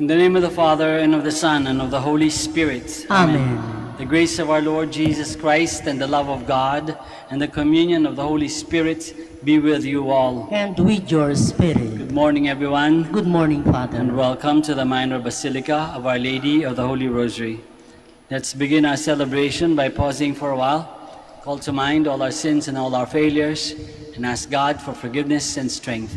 In the name of the Father, and of the Son, and of the Holy Spirit. Amen. The grace of our Lord Jesus Christ, and the love of God, and the communion of the Holy Spirit be with you all. And with your spirit. Good morning, everyone, Good morning, Father. and welcome to the Minor Basilica of Our Lady of the Holy Rosary. Let's begin our celebration by pausing for a while, call to mind all our sins and all our failures, and ask God for forgiveness and strength.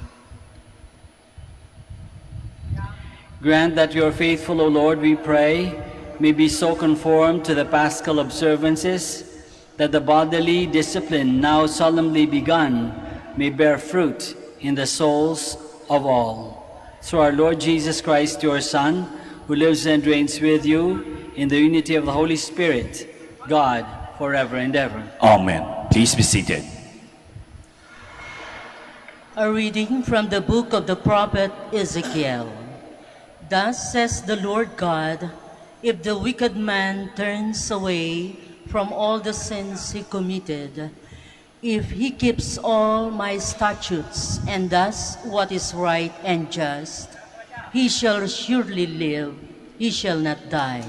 Grant that your faithful, O Lord, we pray, may be so conformed to the paschal observances that the bodily discipline now solemnly begun may bear fruit in the souls of all. Through our Lord Jesus Christ, your Son, who lives and reigns with you in the unity of the Holy Spirit, God, forever and ever. Amen. Please be seated. A reading from the book of the prophet Ezekiel. Thus says the Lord God, if the wicked man turns away from all the sins he committed, if he keeps all my statutes and does what is right and just, he shall surely live, he shall not die.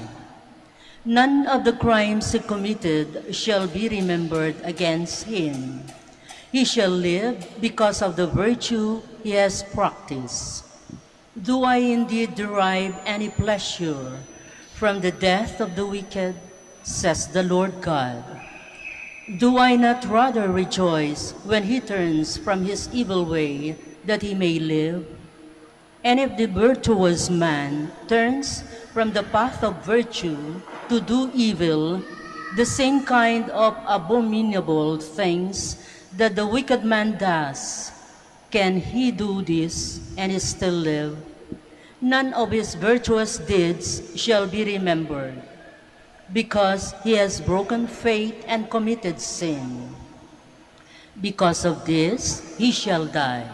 None of the crimes he committed shall be remembered against him. He shall live because of the virtue he has practiced. Do I indeed derive any pleasure from the death of the wicked, says the Lord God? Do I not rather rejoice when he turns from his evil way that he may live? And if the virtuous man turns from the path of virtue to do evil, the same kind of abominable things that the wicked man does, can he do this and still live? None of his virtuous deeds shall be remembered, because he has broken faith and committed sin. Because of this, he shall die.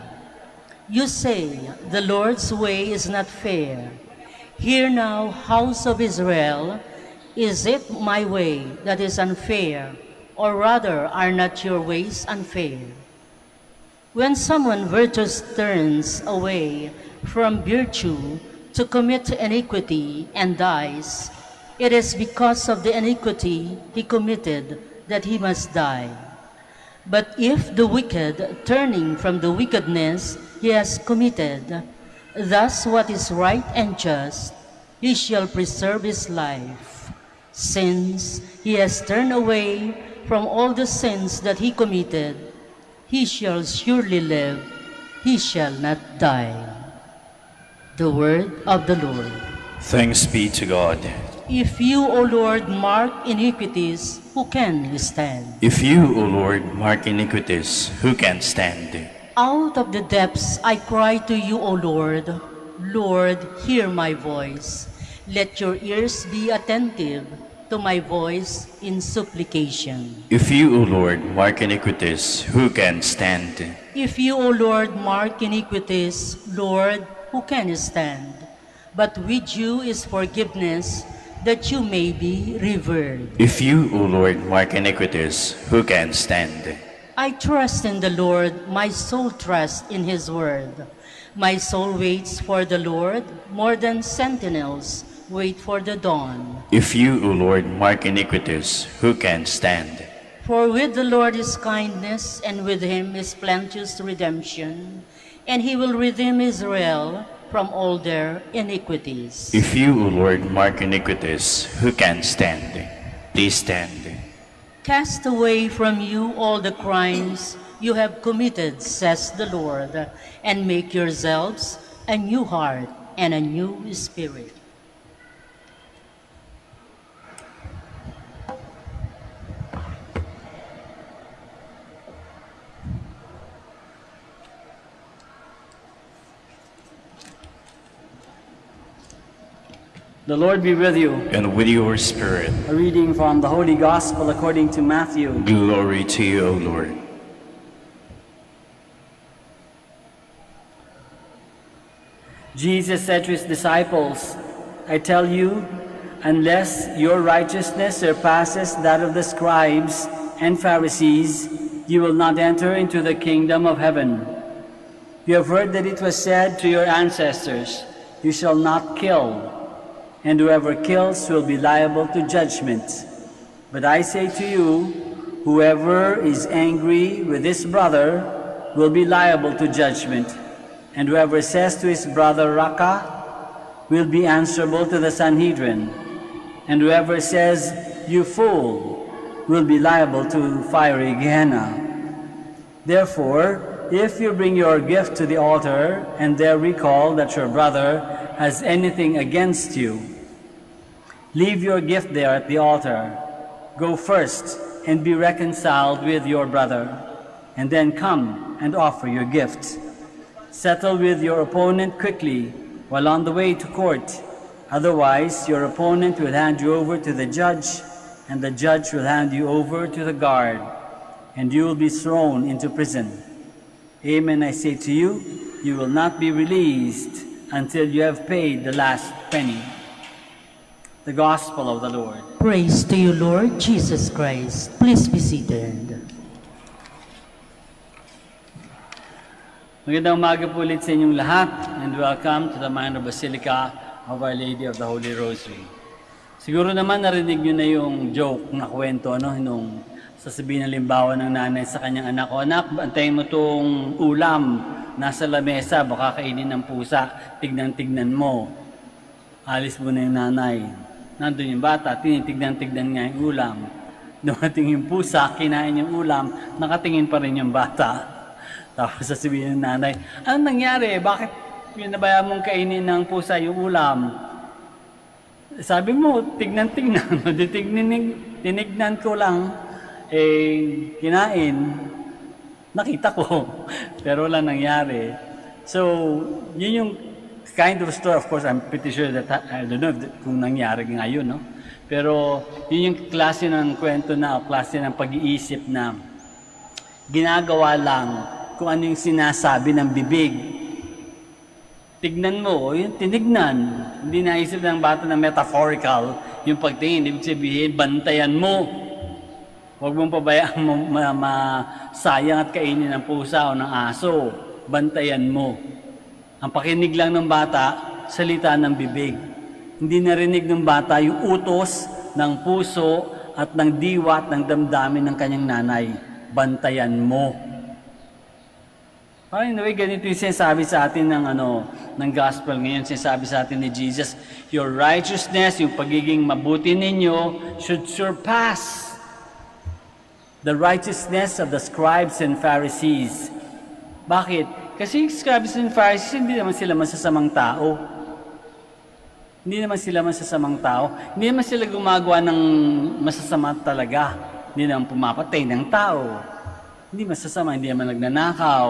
You say, The Lord's way is not fair. Hear now, house of Israel, is it my way that is unfair, or rather are not your ways unfair? When someone virtuous turns away from virtue to commit iniquity and dies, it is because of the iniquity he committed that he must die. But if the wicked, turning from the wickedness he has committed, thus what is right and just, he shall preserve his life. Since he has turned away from all the sins that he committed, he shall surely live, he shall not die. The word of the Lord. Thanks be to God. If you, O Lord, mark iniquities, who can stand? If you, O Lord, mark iniquities, who can stand? Out of the depths I cry to you, O Lord. Lord, hear my voice. Let your ears be attentive to my voice in supplication. If you, O Lord, mark iniquities, who can stand? If you, O Lord, mark iniquities, Lord, who can stand? But with you is forgiveness, that you may be revered. If you, O Lord, mark iniquities, who can stand? I trust in the Lord, my soul trusts in his word. My soul waits for the Lord more than sentinels wait for the dawn. If you, O Lord, mark iniquities, who can stand? For with the Lord is kindness, and with him is plenteous redemption, and he will redeem Israel from all their iniquities. If you, O Lord, mark iniquities, who can stand? Please stand. Cast away from you all the crimes you have committed, says the Lord, and make yourselves a new heart and a new spirit. The Lord be with you. and with your spirit. A reading from the Holy Gospel according to Matthew. Glory to you, O Lord. Jesus said to his disciples, I tell you, unless your righteousness surpasses that of the scribes and Pharisees, you will not enter into the kingdom of heaven. You have heard that it was said to your ancestors, You shall not kill, and whoever kills will be liable to judgment. But I say to you, whoever is angry with his brother will be liable to judgment. And whoever says to his brother Raka will be answerable to the Sanhedrin. And whoever says, You fool, will be liable to fiery Gehenna. Therefore, if you bring your gift to the altar and there recall that your brother has anything against you, leave your gift there at the altar. Go first and be reconciled with your brother, and then come and offer your gift. Settle with your opponent quickly while on the way to court. Otherwise, your opponent will hand you over to the judge, and the judge will hand you over to the guard, and you will be thrown into prison. Amen, I say to you, you will not be released until you have paid the last penny. The Gospel of the Lord. Praise to you, Lord Jesus Christ. Please be seated. Magandang umaga po ulit sa inyong lahat and welcome to the Minor Basilica of Our Lady of the Holy Rosary. Siguro naman narinig nyo na yung joke na kwento, no? Nung sasabihin ng limbawa ng nanay sa kanyang anak, o anak, bantayin mo tong ulam, nasa lamesa, baka kainin ng pusa, tignan-tignan mo. Alis mo na yung nanay. Nandun yung bata, tinitignan-tignan nga yung ulam. Dumating yung pusa, kinain yung ulam, nakatingin pa rin yung bata. Tapos sasabihin ng nanay, anong nangyari? Bakit pinabayaan mong kainin ng pusa yung ulam? Sabi mo, tignan-tignan. Tinig, tinignan ko lang, eh, kinain. Nakita ko. Pero wala nangyari. So, yun yung kind of story. Of course, I'm pretty sure that, I don't know kung nangyari ngayon, no? Pero, yun yung klase ng kwento na, klase ng pag-iisip na ginagawa lang kung ano yung sinasabi ng bibig. Tignan mo, yung tinignan. Hindi naisip ng bata na metaphorical yung pagtingin. Ibig sabihin, bantayan mo. Huwag mong pabayaan mo ma- masayang at kainin ng pusa o ng aso. Bantayan mo. Ang pakinig lang ng bata, salita ng bibig. Hindi narinig ng bata yung utos ng puso at ng diwa at ng damdamin ng kanyang nanay. Bantayan mo. Parang in a way, ganito yung sinasabi sa atin ng, ano, ng gospel ngayon. Sinasabi sa atin ni Jesus, Your righteousness, yung pagiging mabuti ninyo, should surpass the righteousness of the scribes and Pharisees. Bakit? Kasi yung scribes and Pharisees, hindi naman sila masasamang tao. Hindi naman sila masasamang tao. Hindi naman sila gumagawa ng masasama talaga. Hindi naman pumapatay ng tao. Hindi masasama, hindi naman nagnanakaw.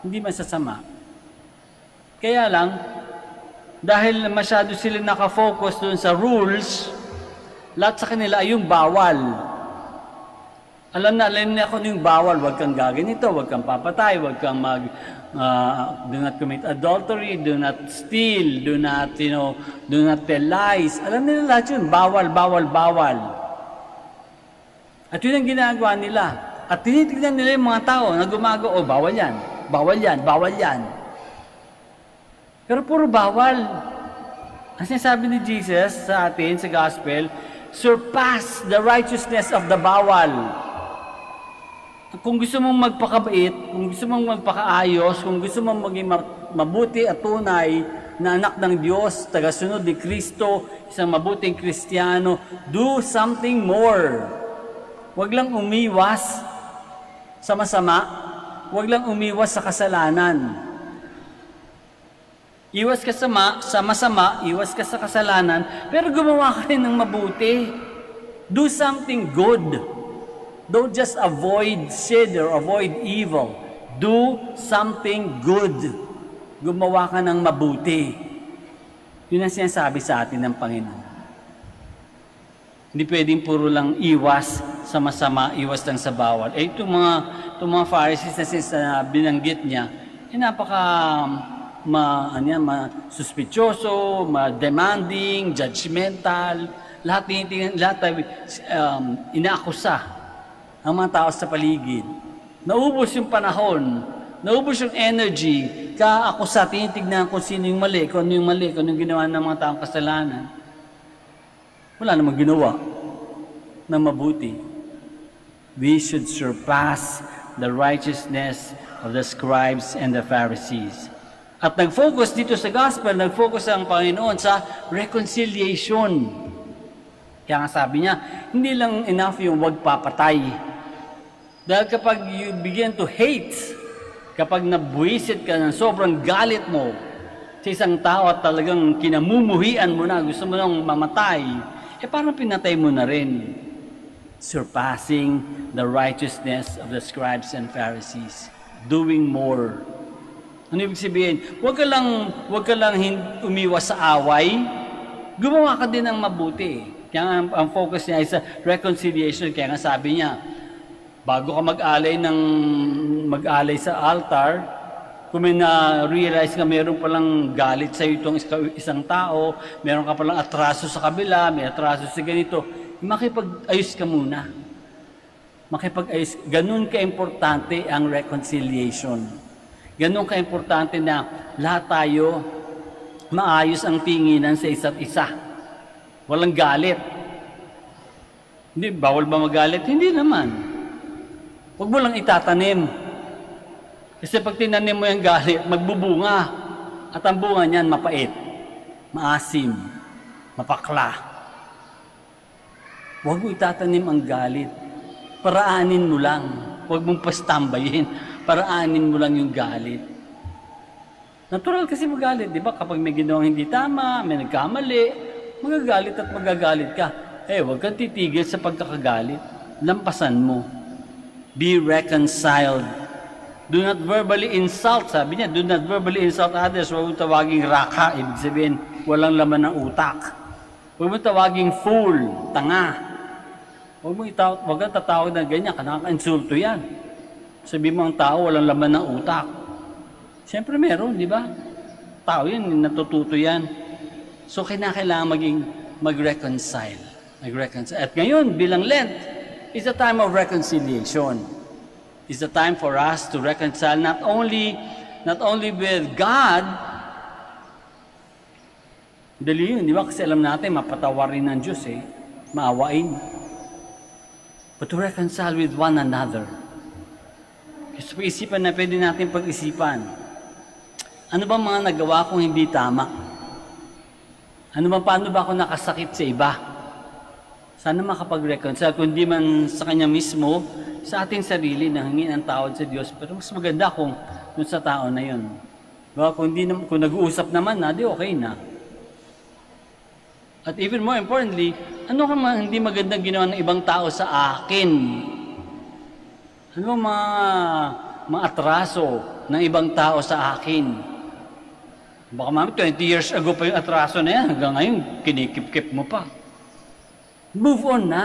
Hindi masasama. Kaya lang, dahil masyado sila nakafocus doon sa rules, lahat sa kanila ay yung bawal. Alam na, alam na ako yung bawal, huwag kang gaganito, huwag kang papatay, huwag kang mag, uh, do not commit adultery, do not steal, do not, you know, do not tell lies. Alam nila lahat yun, bawal, bawal, bawal. At yun ang ginagawa nila. At tinitignan nila yung mga tao na gumagawa, oh, bawal yan, bawal yan, bawal yan. Pero puro bawal. Ang sinasabi ni Jesus sa atin sa gospel, surpass the righteousness of the bawal. Kung gusto mong magpakabait, kung gusto mong magpakaayos, kung gusto mong maging ma- mabuti at tunay na anak ng Diyos, tagasunod ni Kristo, isang mabuting Kristiyano, do something more. Huwag lang umiwas sa masama, huwag lang umiwas sa kasalanan. Iwas ka sa, ma- sa masama, iwas ka sa kasalanan, pero gumawa ka rin ng mabuti. Do something good. Don't just avoid sin or avoid evil. Do something good. Gumawa ka ng mabuti. Yun ang sinasabi sa atin ng Panginoon. Hindi pwedeng puro lang iwas sa masama, iwas lang sa bawal. Eh, itong mga, itong mga Pharisees na since uh, binanggit niya, eh, napaka ma, ano ma suspicioso, ma demanding, judgmental, lahat tinitingnan, lahat um, inaakusa ang mga tao sa paligid. Naubos yung panahon, naubos yung energy, ka ako sa tinitignan kung sino yung mali, kung ano yung mali, kung ano yung ginawa ng mga taong kasalanan wala namang ginawa na mabuti. We should surpass the righteousness of the scribes and the Pharisees. At nag-focus dito sa gospel, nag-focus ang Panginoon sa reconciliation. Kaya nga sabi niya, hindi lang enough yung wag papatay. Dahil kapag you begin to hate, kapag nabuisit ka ng sobrang galit mo sa isang tao at talagang kinamumuhian mo na, gusto mo nang mamatay, eh parang pinatay mo na rin. Surpassing the righteousness of the scribes and Pharisees. Doing more. Ano ibig sabihin? Huwag ka lang, huwag ka lang umiwas sa away. Gumawa ka din ng mabuti. Kaya ang, ang focus niya ay sa reconciliation. Kaya nga sabi niya, bago ka mag-alay ng mag-alay sa altar, kung may na-realize ka meron palang galit sa itong isang tao, meron ka palang atraso sa kabila, may atraso sa ganito, makipag-ayos ka muna. Makipag-ayos. Ganun ka-importante ang reconciliation. Ganun ka-importante na lahat tayo maayos ang tinginan sa isa't isa. Walang galit. Hindi, bawal ba magalit? Hindi naman. Huwag mo lang itatanim kasi pag tinanim mo yung galit, magbubunga. At ang bunga niyan, mapait, maasim, mapakla. Huwag mo itatanim ang galit. Paraanin mo lang. Huwag mong pastambayin. Paraanin mo lang yung galit. Natural kasi magalit, di ba? Kapag may ginawang hindi tama, may nagkamali, magagalit at magagalit ka. Eh, huwag kang titigil sa pagkakagalit. Lampasan mo. Be reconciled Do not verbally insult, sabi niya, do not verbally insult others. Huwag mo tawaging raka, ibig sabihin, walang laman ng utak. Huwag mo tawaging fool, tanga. Huwag mo itaw, wag tatawag na ganyan, kanaka-insulto yan. Sabi mo ang tao, walang laman ng utak. Siyempre meron, di ba? Tao yan, natututo yan. So, kailangan maging mag-reconcile. Mag-reconcile. At ngayon, bilang Lent, is a time of reconciliation is the time for us to reconcile not only not only with God, dali yun, di ba? Kasi alam natin, mapatawarin ng Diyos eh, maawain. But to reconcile with one another. Kasi pag-isipan na pwede natin pag-isipan. Ano ba mga nagawa kong hindi tama? Ano ba, paano ba ako nakasakit sa iba? Sana makapag-reconcile, kundi man sa kanya mismo, sa ating sarili na hingin ang tawad sa Diyos. Pero mas maganda kung dun sa tao na yun. Diba? Kung, di, kung nag-uusap naman na, di okay na. At even more importantly, ano ka mga hindi magandang ginawa ng ibang tao sa akin? Ano mga, mga atraso ng ibang tao sa akin? Baka mami, 20 years ago pa yung atraso na yan. Hanggang ngayon, kinikip-kip mo pa. Move on na.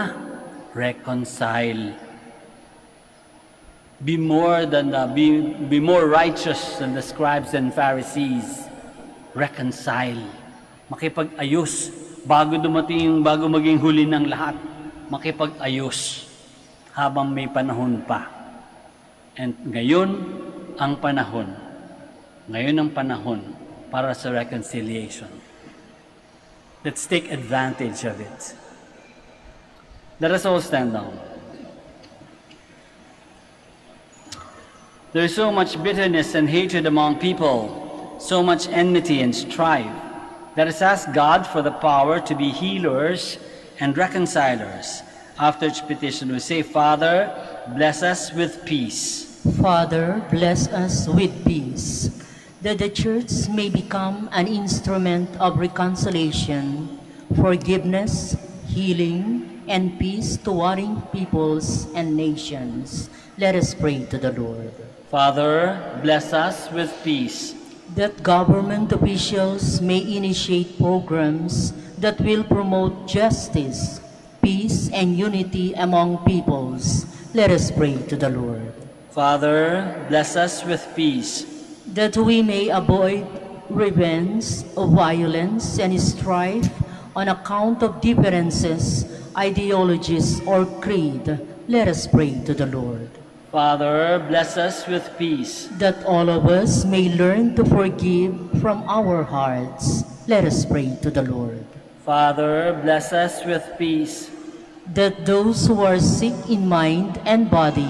Reconcile be more than the, be, be more righteous than the scribes and Pharisees. Reconcile. Makipag-ayos. Bago dumating bago maging huli ng lahat. Makipag-ayos habang may panahon pa. And ngayon ang panahon. Ngayon ang panahon para sa reconciliation. Let's take advantage of it. Let us all stand down. There is so much bitterness and hatred among people, so much enmity and strife. Let us ask God for the power to be healers and reconcilers. After each petition, we say, Father, bless us with peace. Father, bless us with peace, that the church may become an instrument of reconciliation, forgiveness, healing, and peace to warring peoples and nations. Let us pray to the Lord. Father, bless us with peace, that government officials may initiate programs that will promote justice, peace, and unity among peoples. Let us pray to the Lord. Father, bless us with peace. That we may avoid revenge violence and strife on account of differences, ideologies, or creed. Let us pray to the Lord. Father, bless us with peace. that all of us may learn to forgive from our hearts. Let us pray to the Lord. Father, bless us with peace. That those who are sick in mind and body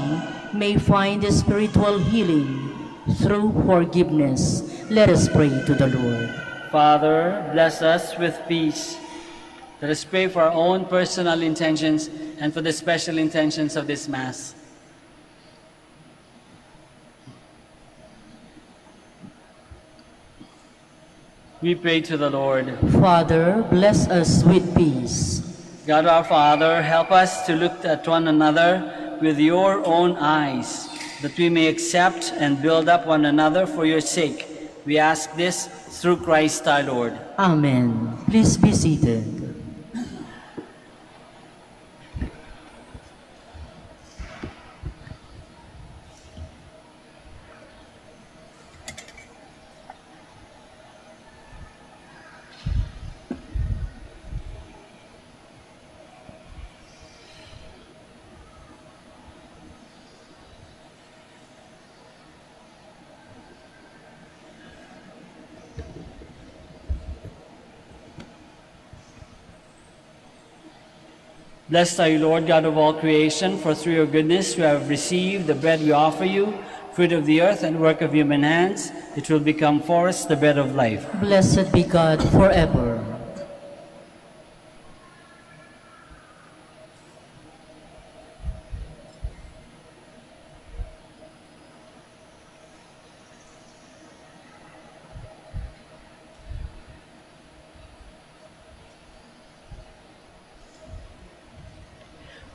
may find spiritual healing through forgiveness. Let us pray to the Lord. Father, bless us with peace. Let us pray for our own personal intentions and for the special intentions of this Mass. We pray to the Lord. Father, bless us with peace. God our Father, help us to look at one another with your own eyes, that we may accept and build up one another for your sake. We ask this through Christ our Lord. Amen. Please be seated. Blessed are you, Lord God of all creation, for through your goodness we have received the bread we offer you, fruit of the earth and work of human hands. It will become for us the bread of life. Blessed be God forever.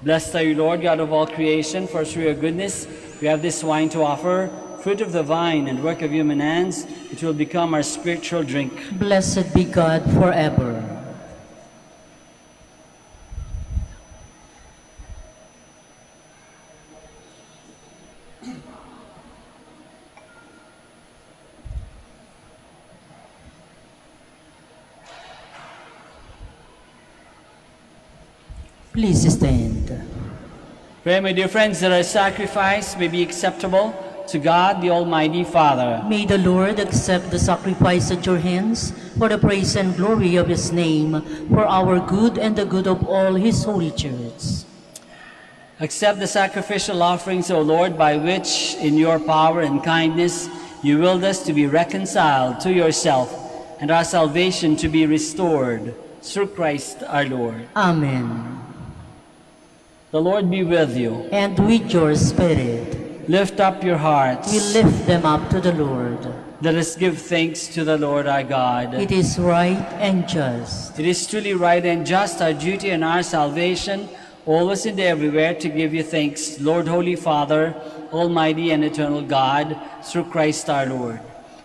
Blessed are you, Lord God of all creation, for through your goodness we have this wine to offer, fruit of the vine and work of human hands. It will become our spiritual drink. Blessed be God forever. Please stand. Pray, my dear friends, that our sacrifice may be acceptable to God, the Almighty Father. May the Lord accept the sacrifice at your hands for the praise and glory of his name, for our good and the good of all his holy church. Accept the sacrificial offerings, O Lord, by which, in your power and kindness, you willed us to be reconciled to yourself and our salvation to be restored through Christ our Lord. Amen. The Lord be with you. And with your spirit, Lift up your hearts. we lift them up to the Lord. Let us give thanks to the Lord our God. It is right and just. It is truly right and just our duty and our salvation, always and everywhere, to give you thanks, Lord, Holy Father, Almighty and eternal God, through Christ our Lord.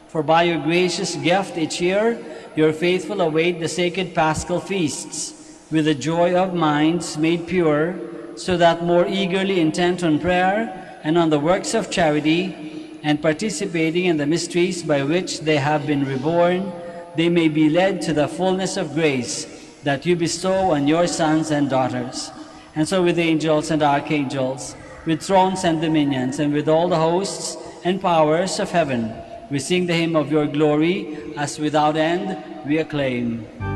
For by your gracious gift each year, your faithful await the sacred paschal feasts with the joy of minds made pure, so that more eagerly intent on prayer and on the works of charity, and participating in the mysteries by which they have been reborn, they may be led to the fullness of grace that you bestow on your sons and daughters. And so with angels and archangels, with thrones and dominions, and with all the hosts and powers of heaven, we sing the hymn of your glory, as without end we acclaim.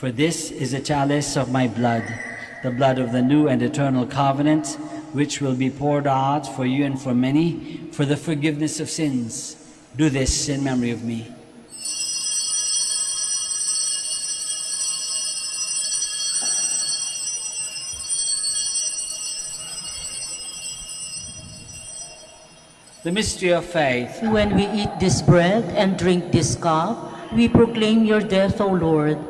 for this is a chalice of my blood, the blood of the new and eternal covenant, which will be poured out for you and for many for the forgiveness of sins. Do this in memory of me. The mystery of faith. When we eat this bread and drink this cup, we proclaim your death, O Lord,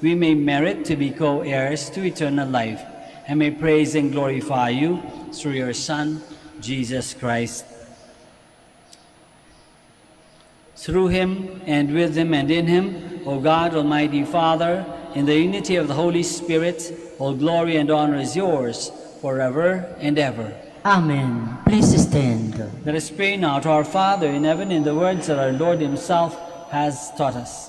we may merit to be co-heirs to eternal life, and may praise and glorify you through your Son, Jesus Christ. Through him, and with him, and in him, O God, Almighty Father, in the unity of the Holy Spirit, all glory and honor is yours, forever and ever. Amen. Please stand. Let us pray now to our Father in heaven in the words that our Lord himself has taught us.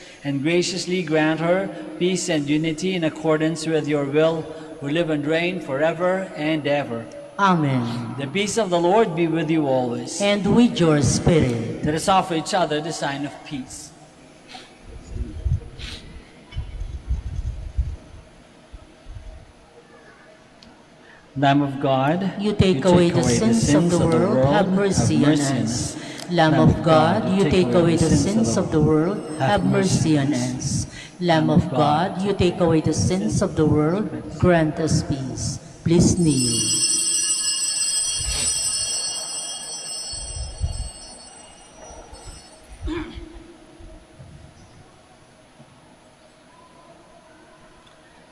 and graciously grant her peace and unity in accordance with your will, who live and reign forever and ever. Amen. The peace of the Lord be with you always. And with your spirit. Let us offer each other the sign of peace. Lamb of God, You take away the sins of the world, have mercy on us. Lamb of God, you take away the sins of the world, have mercy on us. Lamb of God, you take away the sins of the world, grant us peace. Please kneel.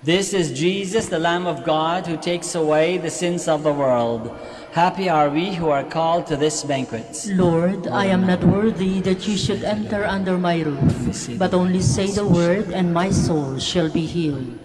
This is Jesus, the Lamb of God, who takes away the sins of the world. Happy are we who are called to this banquet. Lord, I am not worthy that you should enter under my roof, but only say the word, and my soul shall be healed.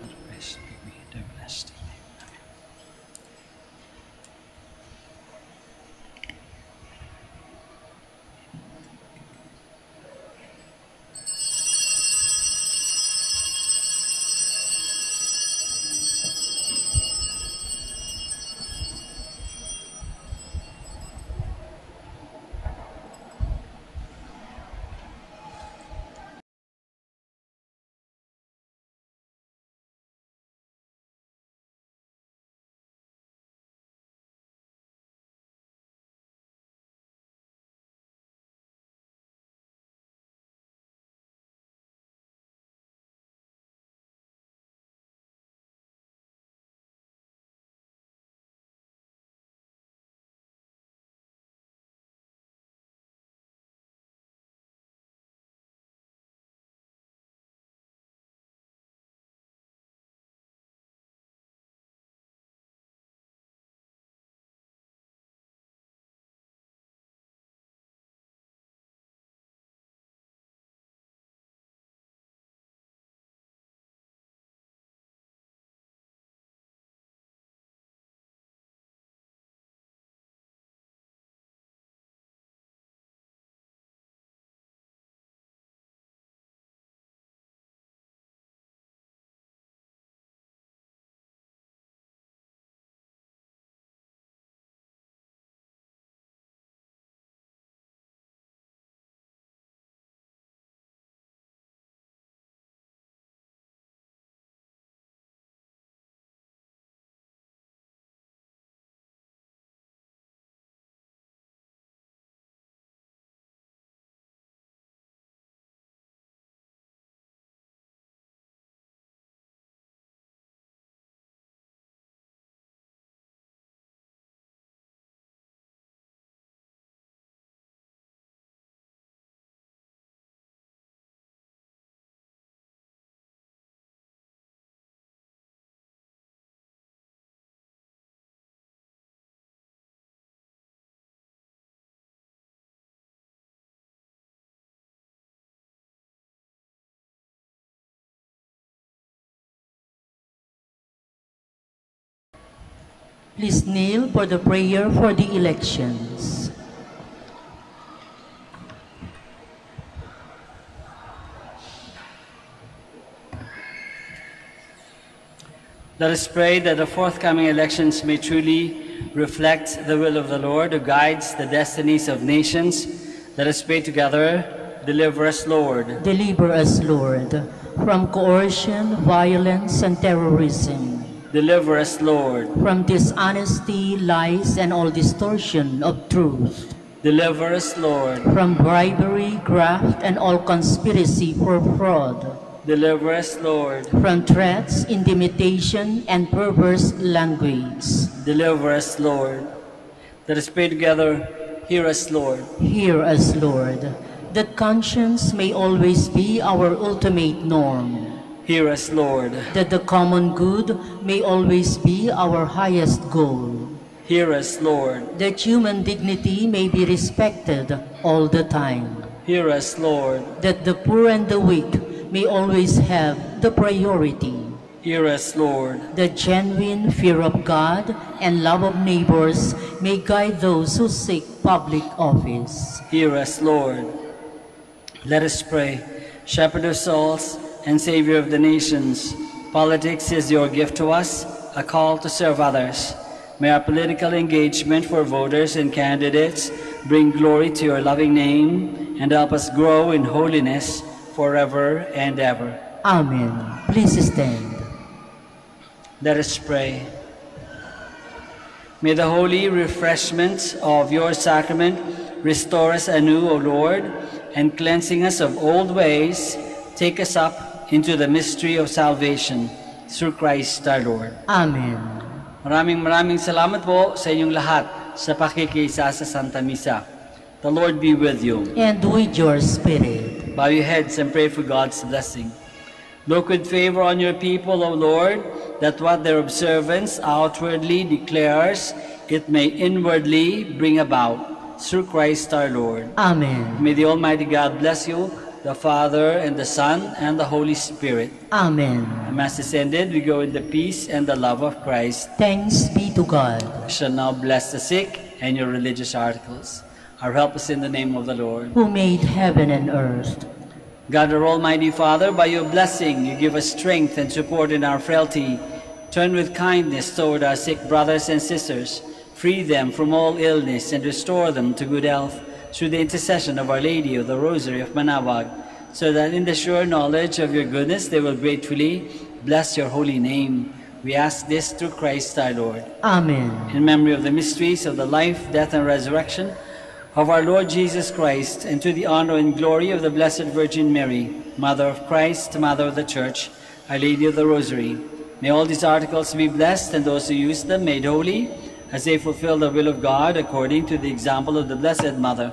Please kneel for the prayer for the elections. Let us pray that the forthcoming elections may truly reflect the will of the Lord who guides the destinies of nations. Let us pray together. Deliver us, Lord. Deliver us, Lord, from coercion, violence, and terrorism, Deliver us, Lord. from dishonesty, lies, and all distortion of truth, Deliver us, Lord. from bribery, graft, and all conspiracy for fraud, Deliver us, Lord. from threats, intimidation, and perverse language. Deliver us, Lord. Let us pray together. Hear us, Lord. Hear us, Lord, that conscience may always be our ultimate norm. Hear us, Lord. that the common good may always be our highest goal, Hear us, Lord. that human dignity may be respected all the time, Hear us, Lord. that the poor and the weak may always have the priority, Hear us, Lord. the genuine fear of God and love of neighbors may guide those who seek public office. Hear us, Lord. Let us pray. Shepherd of souls and Savior of the nations, politics is your gift to us, a call to serve others. May our political engagement for voters and candidates bring glory to your loving name and help us grow in holiness forever and ever. Amen. Please stand. Let us pray. May the holy refreshments of your sacrament restore us anew, O Lord, and cleansing us of old ways, take us up into the mystery of salvation through Christ our Lord. Amen. Maraming maraming salamat po sa inyong lahat sa pakikisa sa Santa Misa. The Lord be with you. And with your spirit. Bow your heads and pray for God's blessing. Look with favor on your people, O Lord, that what their observance outwardly declares, it may inwardly bring about through Christ our Lord. Amen. May the Almighty God bless you, the Father, and the Son, and the Holy Spirit. Amen. The Mass is ended. We go in the peace and the love of Christ. Thanks be to God. We shall now bless the sick and your religious articles. Our help is in the name of the Lord. who made heaven and earth. God, our Almighty Father, by your blessing, you give us strength and support in our frailty. Turn with kindness toward our sick brothers and sisters. Free them from all illness and restore them to good health through the intercession of Our Lady of the Rosary of Manaoag, so that in the sure knowledge of your goodness they will gratefully bless your holy name. We ask this through Christ our Lord. Amen. in memory of the mysteries of the life, death, and resurrection of our Lord Jesus Christ, and to the honor and glory of the Blessed Virgin Mary, Mother of Christ, Mother of the Church, Our Lady of the Rosary. May all these articles be blessed, and those who use them made holy, as they fulfill the will of God according to the example of the Blessed Mother.